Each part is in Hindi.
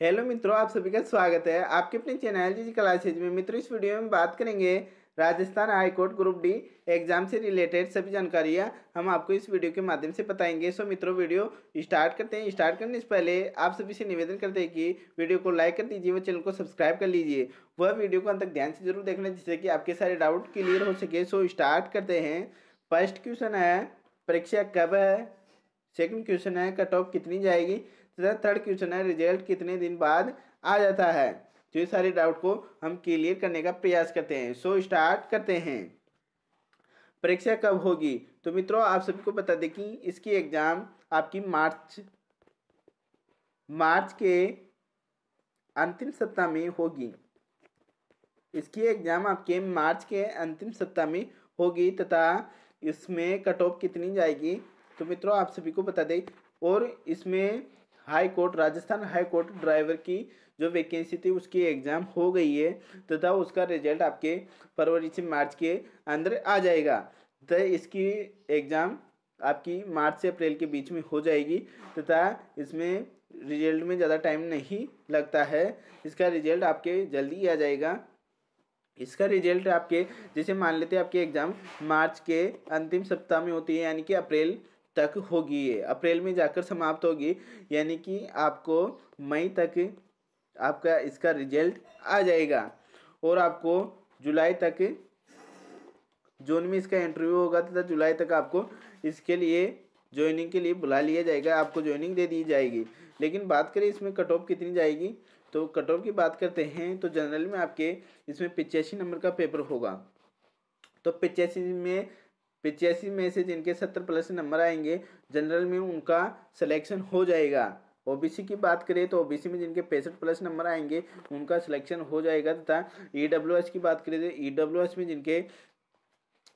हेलो मित्रों, आप सभी का स्वागत है। आपके अपने चैनल जी जी क्लासेज में मित्रों, इस वीडियो में बात करेंगे Rajasthan high court group D exam से रिलेटेड सभी जानकारियाँ। हम आपको इस वीडियो के माध्यम से बताएँगे। सो मित्रों, वीडियो स्टार्ट करते हैं। स्टार्ट करने से पहले आप सभी से निवेदन करते हैं कि वीडियो को लाइक कर दीजिए व चैनल को सब्सक्राइब कर लीजिए। वह वीडियो को अंत तक ध्यान से ज़रूर देखना जिससे कि आपके सारे डाउट क्लियर हो सके। सो स्टार्ट करते हैं। फ़र्स्ट क्वेश्चन है, परीक्षा कब है? सेकेंड क्वेश्चन है, कट ऑफ़ कितनी जाएगी? तथा थर्ड क्वेश्चन है रिज़ल्ट कितने दिन बाद आ जाता है? तो ये सारे डाउट को हम क्लियर करने का प्रयास करते हैं। सो so, स्टार्ट करते हैं। परीक्षा कब होगी? तो मित्रों आप सभी को बता दें कि इसकी एग्ज़ाम आपकी मार्च मार्च के अंतिम सप्ताह में होगी। इसकी एग्ज़ाम आपके मार्च के अंतिम सप्ताह में होगी तथा इसमें कट ऑफ़ कितनी जाएगी? तो मित्रों आप सभी को बता दें। और इसमें high court, Rajasthan high court driver की जो वैकेंसी थी, उसकी एग्ज़ाम हो गई है, तथा उसका रिज़ल्ट आपके फरवरी से मार्च के अंदर आ जाएगा। तो इसकी एग्ज़ाम आपकी मार्च से अप्रैल के बीच में हो जाएगी, तथा इसमें रिज़ल्ट में ज़्यादा टाइम नहीं लगता है। इसका रिज़ल्ट आपके जल्दी आ जाएगा। इसका रिज़ल्ट आपके, जैसे मान लेते हैं आपकी एग्ज़ाम मार्च के अंतिम सप्ताह में होती है, यानी कि अप्रैल तक होगी ये। अप्रैल में जाकर समाप्त होगी, यानी कि आपको मई तक आपका इसका रिज़ल्ट आ जाएगा। और आपको जुलाई तक, जून में इसका इंटरव्यू होगा तथा जुलाई तक आपको इसके लिए ज्वाइनिंग के लिए बुला लिया जाएगा, आपको ज्वाइनिंग दे दी जाएगी। लेकिन बात करें इसमें कट ऑफ़ कितनी जाएगी तो कट ऑफ़ की बात करते हैं तो जनरल में आपके इसमें पिचासी नंबर का पेपर होगा। तो पिचासी में पिचासी में से जिनके सत्तर प्लस नंबर आएँगे, जनरल में उनका सिलेक्शन हो जाएगा। ओबीसी की बात करें तो ओबीसी में जिनके पैंसठ प्लस नंबर आएँगे, उनका सिलेक्शन हो जाएगा तथा ईडब्ल्यूएस की बात करें तो ईडब्ल्यूएस में जिनके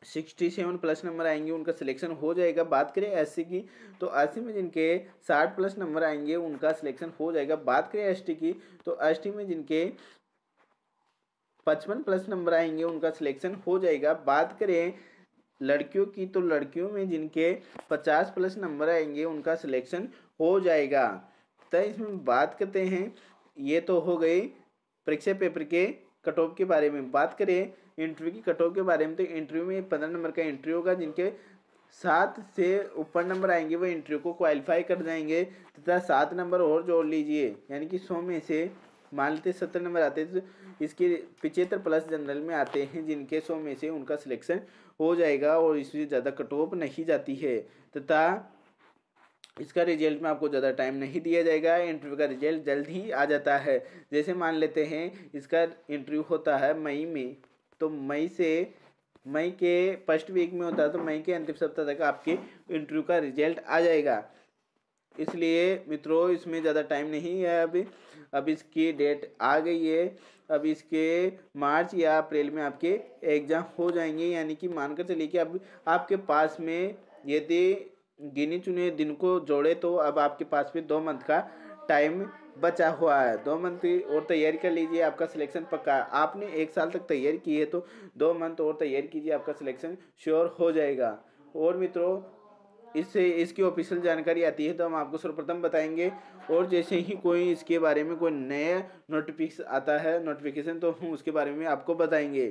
सिक्सटी सेवन प्लस नंबर आएँगे, उनका सिलेक्शन हो जाएगा। बात करें एससी की तो एससी में जिनके साठ प्लस नंबर आएँगे, उनका सिलेक्शन हो जाएगा। बात करें एसटी की तो एसटी में जिनके पचपन प्लस नंबर आएँगे, उनका सिलेक्शन हो जाएगा। बात करें लड़कियों की तो लड़कियों में जिनके पचास प्लस नंबर आएँगे, उनका सिलेक्शन हो जाएगा। तो इसमें बात करते हैं। ये तो हो गई परीक्षा पेपर के कट ऑफ़ के बारे में। बात करें इंटरव्यू की कट ऑफ़ के बारे में तो इंटरव्यू में पंद्रह नंबर का इंटरव्यू होगा। जिनके सात से ऊपर नंबर आएँगे, वो इंटरव्यू को क्वालिफाई कर जाएँगे। तथा सात नंबर और जोड़ लीजिए। यानी कि सौ में से मान लेते हैं सत्रह नंबर आते हैं तो इसके पिछहत्तर प्लस जनरल में आते हैं, जिनके सौ में से उनका सिलेक्शन हो जाएगा और इसमें ज़्यादा कट ऑफ़ नहीं जाती है। तथा इसका रिज़ल्ट में आपको ज़्यादा टाइम नहीं दिया जाएगा इंटरव्यू का रिज़ल्ट जल्द ही आ जाता है। जैसे मान लेते हैं, इसका इंटरव्यू होता है मई में तो मई से, मई के फ़र्स्ट वीक में होता है तो मई के अंतिम सप्ताह तक आपके इंटरव्यू का रिज़ल्ट आ जाएगा। इसलिए मित्रों, इसमें ज़्यादा टाइम नहीं है अभी। अब इसकी डेट आ गई है। अब इसके मार्च या अप्रैल में आपके एग्ज़ाम हो जाएँगे। यानी कि मानकर चलिए कि अब आपके पास में यदि गिने चुने दिन को जोड़े तो अब आपके पास में दो मंथ का टाइम बचा हुआ है। दो मंथ और तैयारी कर लीजिए, आपका सिलेक्शन पक्का आपने एक साल तक तैयारी की है तो दो मंथ और तैयारी कीजिए, आपका सिलेक्शन श्योर हो जाएगा। और मित्रों इससे इसकी ऑफिशियल जानकारी आती है तो हम आपको सर्वप्रथम बताएँगे। और जैसे ही कोई इसके बारे में कोई नया नोटिफिक्स आता है नोटिफिकेशन तो हम उसके बारे में आपको बताएँगे।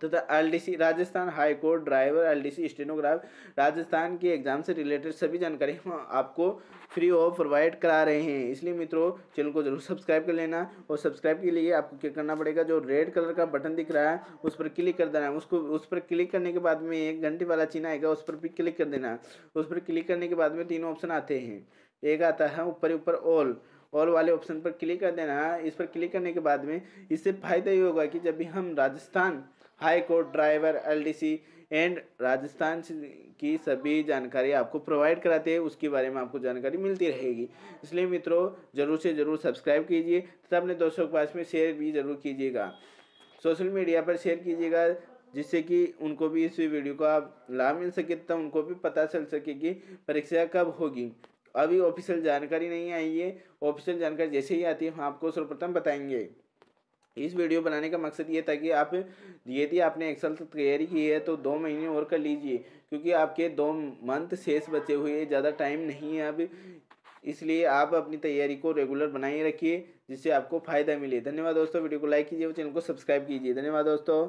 तथा तो LDC Rajasthan high court, driver, LDC stenograph, Rajasthan के एग्ज़ाम से रिलेटेड सभी जानकारी हम आपको फ्री ऑफ़ प्रोवाइड करा रहे हैं। इसलिए मित्रों, चैनल को ज़रूर सब्सक्राइब कर लेना और सब्सक्राइब के लिए आपको क्या करना पड़ेगा, जो रेड कलर का बटन दिख रहा है, उस पर क्लिक कर देना उसको, उस पर क्लिक करने के बाद में एक घंटे वाला चीन आएगा, उस पर भी क्लिक कर देना। उस पर क्लिक करने के बाद में तीन ऑप्शन आते हैं। एक आता है ऊपर ऊपर ऑल ऑल वाले ऑप्शन पर क्लिक कर देना। है इस पर क्लिक करने के बाद में इससे फ़ायदा ये होगा कि जब भी हम Rajasthan high court, driver, LDC and Rajasthan की सभी जानकारी आपको प्रोवाइड कराते हैं, उसके बारे में आपको जानकारी मिलती रहेगी। इसलिए मित्रों, ज़रूर से ज़रूर सब्सक्राइब कीजिए, तथा अपने दोस्तों के पास में शेयर भी ज़रूर कीजिएगा। सोशल मीडिया पर शेयर कीजिएगा, जिससे कि उनको भी इस वीडियो का लाभ मिल सके, तथा उनको भी पता चल सके कि परीक्षा कब होगी। अभी ऑफिशियल जानकारी नहीं आई है ऑफिशियल जानकारी जैसे ही आती है, हम आपको सर्वप्रथम बताएँगे। इस वीडियो बनाने का मकसद ये था कि आप यदि आपने एक्सेल से तक तैयारी की है तो दो महीने और कर लीजिए, क्योंकि आपके दो मंथ शेष बचे हुए ज़्यादा टाइम नहीं है अब। इसलिए आप अपनी तैयारी को रेगुलर बनाए रखिए, जिससे आपको फ़ायदा मिले। धन्यवाद दोस्तों, वीडियो को लाइक कीजिए और चैनल को सब्सक्राइब कीजिए। धन्यवाद दोस्तों।